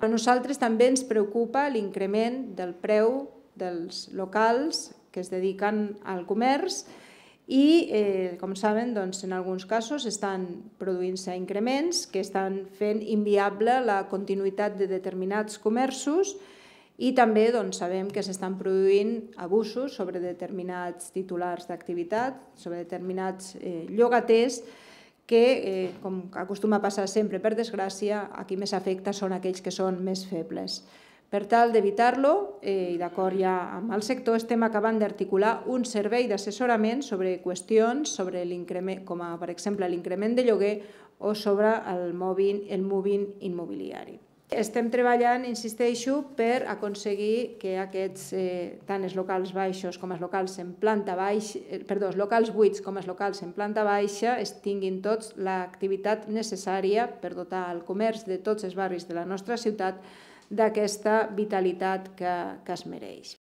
A nosaltres també ens preocupa l'increment del preu dels locals que es dediquen al comerç i, eh, com saben, doncs, en alguns casos estan produint-se increments que estan fent inviable la continuïtat de determinats comerços i també doncs, sabem que s'estan produint abusos sobre determinats titulars d'activitat, sobre determinats eh, llogaters, que, eh, com acostuma a passar sempre, per desgràcia, a qui més afecta són aquells que són més febles. Per tal d'evitar-lo, eh, i d'acord ja amb el sector, estem acabant d'articular un servei d'assessorament sobre qüestions sobre com a, per exemple l'increment de lloguer o sobre el moving, el moving immobiliari. Estem treballant, insisteixo, per aconseguir que aquests, eh, tant els locals baixos com els locals en planta baixa, eh, perdó, els locals buits com els locals en planta baixa es tinguin tots l'activitat necessària per dotar el comerç de tots els barris de la nostra ciutat d'aquesta vitalitat que, que es mereix.